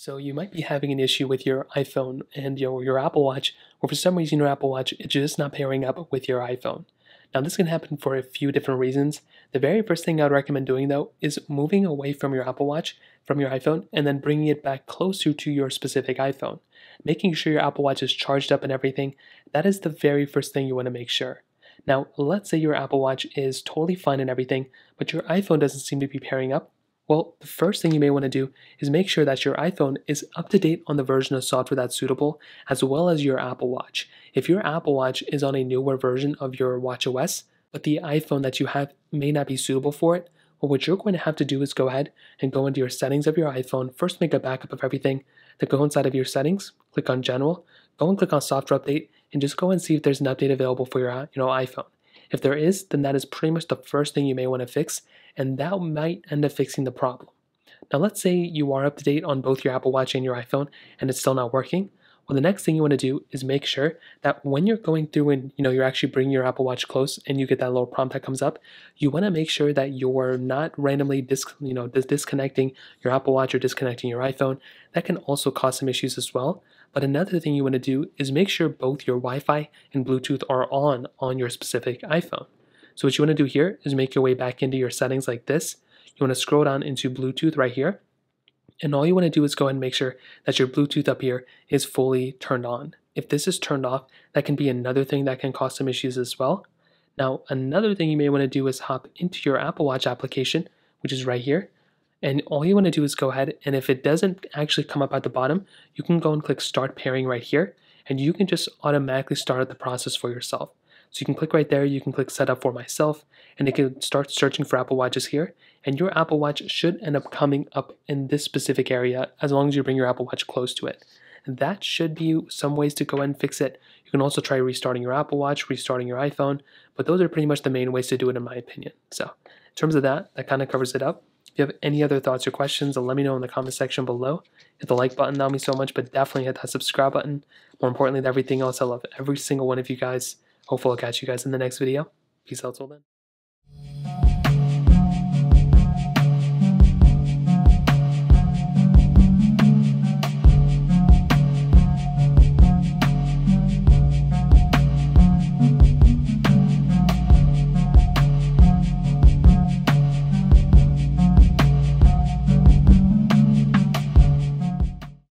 So you might be having an issue with your iPhone and your, your Apple Watch, or for some reason your Apple Watch is just not pairing up with your iPhone. Now this can happen for a few different reasons. The very first thing I would recommend doing though is moving away from your Apple Watch, from your iPhone, and then bringing it back closer to your specific iPhone. Making sure your Apple Watch is charged up and everything, that is the very first thing you want to make sure. Now, let's say your Apple Watch is totally fine and everything, but your iPhone doesn't seem to be pairing up. Well, the first thing you may want to do is make sure that your iPhone is up to date on the version of software that's suitable, as well as your Apple Watch. If your Apple Watch is on a newer version of your Watch OS, but the iPhone that you have may not be suitable for it, well, what you're going to have to do is go ahead and go into your settings of your iPhone, first make a backup of everything, then go inside of your settings, click on General, go and click on Software Update, and just go and see if there's an update available for your uh, you know, iPhone. If there is, then that is pretty much the first thing you may want to fix, and that might end up fixing the problem. Now, let's say you are up to date on both your Apple Watch and your iPhone, and it's still not working. Well, the next thing you want to do is make sure that when you're going through and you know you're actually bringing your Apple Watch close and you get that little prompt that comes up, you want to make sure that you're not randomly dis- you know dis- disconnecting your Apple Watch or disconnecting your iPhone. That can also cause some issues as well. But another thing you want to do is make sure both your Wi-Fi and Bluetooth are on on your specific iPhone. So what you want to do here is make your way back into your settings like this. You want to scroll down into Bluetooth right here. And all you want to do is go ahead and make sure that your Bluetooth up here is fully turned on. If this is turned off, that can be another thing that can cause some issues as well. Now, another thing you may want to do is hop into your Apple Watch application, which is right here. And all you want to do is go ahead and if it doesn't actually come up at the bottom, you can go and click start pairing right here and you can just automatically start the process for yourself. So you can click right there, you can click set up for myself and it can start searching for Apple Watches here and your Apple Watch should end up coming up in this specific area as long as you bring your Apple Watch close to it. And that should be some ways to go and fix it. You can also try restarting your Apple Watch, restarting your iPhone, but those are pretty much the main ways to do it in my opinion. So in terms of that, that kind of covers it up. If you have any other thoughts or questions, let me know in the comment section below. Hit the like button, that would mean so much, but definitely hit that subscribe button. More importantly than everything else, I love every single one of you guys. Hopefully I'll catch you guys in the next video. Peace out till then.